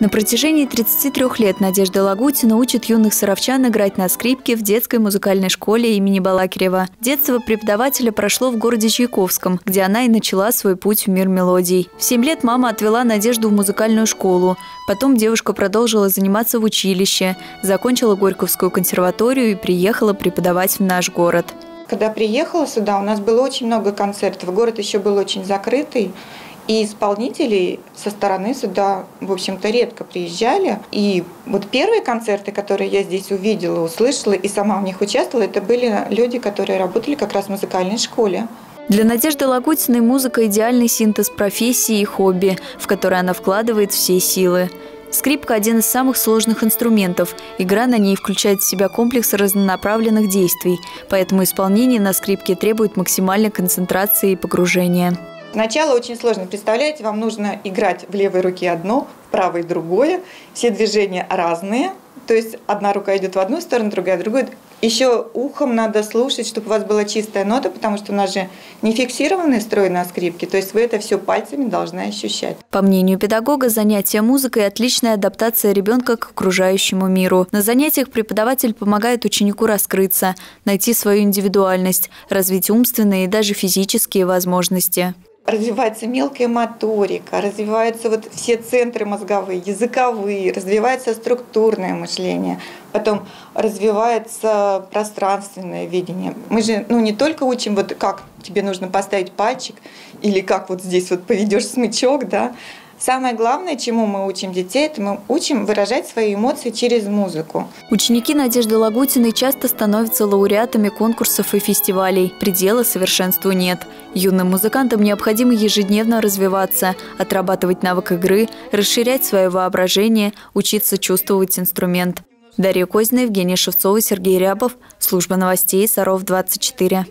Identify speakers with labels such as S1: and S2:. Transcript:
S1: На протяжении 33 лет Надежда Лагутина учит юных саровчан играть на скрипке в детской музыкальной школе имени Балакирева. Детство преподавателя прошло в городе Чайковском, где она и начала свой путь в мир мелодий. В 7 лет мама отвела Надежду в музыкальную школу. Потом девушка продолжила заниматься в училище, закончила Горьковскую консерваторию и приехала преподавать в наш город.
S2: Когда приехала сюда, у нас было очень много концертов. Город еще был очень закрытый. И исполнителей со стороны сюда, в общем-то, редко приезжали. И вот первые концерты, которые я здесь увидела, услышала и сама в них участвовала, это были люди, которые работали как раз в музыкальной школе.
S1: Для Надежды Лагутиной музыка – идеальный синтез профессии и хобби, в который она вкладывает все силы. Скрипка – один из самых сложных инструментов. Игра на ней включает в себя комплекс разнонаправленных действий, поэтому исполнение на скрипке требует максимальной концентрации и погружения.
S2: Сначала очень сложно. Представляете, вам нужно играть в левой руке одно, в правой другое. Все движения разные. То есть одна рука идет в одну сторону, другая в другую. Еще ухом надо слушать, чтобы у вас была чистая нота, потому что у нас же не фиксированный строй на скрипке, то есть вы это все пальцами должны ощущать.
S1: По мнению педагога, занятие музыкой – отличная адаптация ребенка к окружающему миру. На занятиях преподаватель помогает ученику раскрыться, найти свою индивидуальность, развить умственные и даже физические возможности
S2: развивается мелкая моторика, развиваются вот все центры мозговые, языковые, развивается структурное мышление, потом развивается пространственное видение. Мы же ну, не только учим, вот как тебе нужно поставить пальчик, или как вот здесь вот поведешь смычок, да, Самое главное, чему мы учим детей, это мы учим выражать свои эмоции через музыку.
S1: Ученики Надежды Лагутиной часто становятся лауреатами конкурсов и фестивалей. Предела совершенству нет. Юным музыкантам необходимо ежедневно развиваться, отрабатывать навык игры, расширять свое воображение, учиться чувствовать инструмент. Дарья Козина, Евгений Шевцова, Сергей Рябов. Служба новостей Саров 24.